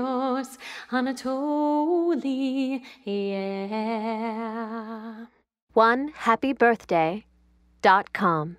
Dios Anatoly, yeah. One happy birthday dot com.